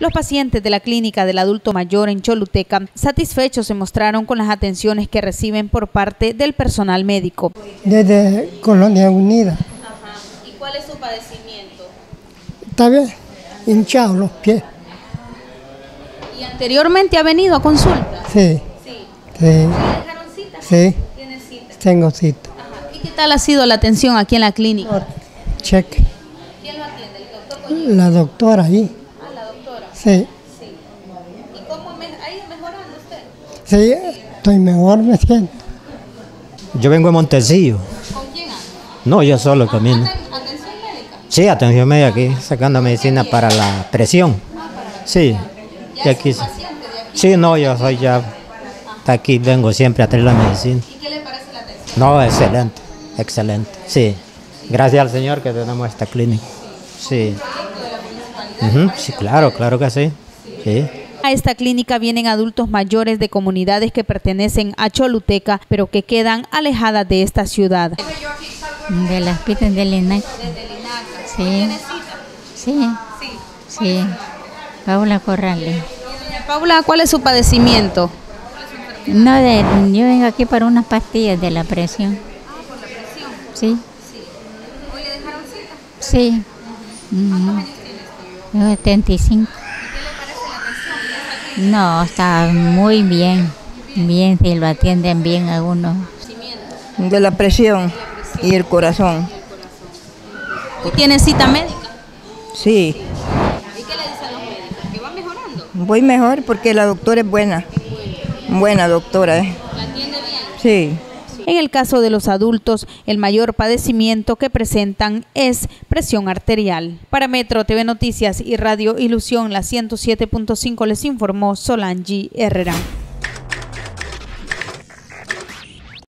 Los pacientes de la clínica del adulto mayor en Choluteca satisfechos se mostraron con las atenciones que reciben por parte del personal médico. Desde Colonia Unida. ¿Y cuál es su padecimiento? Está bien, hinchado los pies. ¿Y anteriormente ha venido a consulta? Sí, Sí. sí, ¿Le dejaron cita? sí, Tiene cita. tengo cita. Ajá. ¿Y qué tal ha sido la atención aquí en la clínica? Cheque. ¿Quién lo atiende? ¿El doctor Coño? La doctora ahí. Ah, la. Sí, Sí. ¿Y cómo me- ha ido mejorando usted? sí, estoy mejor, me siento. Yo vengo de Montecillo. ¿Con quién anda? No, yo solo camino. Aten- ¿Atención médica? Sí, atención médica aquí, sacando medicina para la presión. Sí, y aquí. Paciente de aquí. Sí, no, yo soy ya. hasta Aquí vengo siempre a traer la medicina. ¿Y qué le parece la atención? No, excelente, excelente. Sí, gracias al Señor que tenemos esta clínica. Sí. Sí, claro, claro que sí. Sí. A esta clínica vienen adultos mayores de comunidades que pertenecen a Choluteca, pero que quedan alejadas de esta ciudad. De las pitas del INAC. Sí. Sí. Sí. Paula Corrales. Paula, ¿cuál es su padecimiento? No, de, yo vengo aquí para unas pastillas de la presión. Sí. ¿Hoy le dejaron cita? Sí. Ujú. Yo 75. No, está muy bien. Bien, si lo atienden bien a uno. de la presión y el corazón. ¿Y tiene cita médica? Sí, ¿Y qué le dicen los médicos? ¿Que va mejorando? voy mejor porque la doctora es buena. Buena doctora, ¿eh? ¿La atiende bien? Sí. En el caso de los adultos, el mayor padecimiento que presentan es presión arterial. Para Metro TV Noticias y Radio Ilusión, la 107.5 les informó Solange Herrera.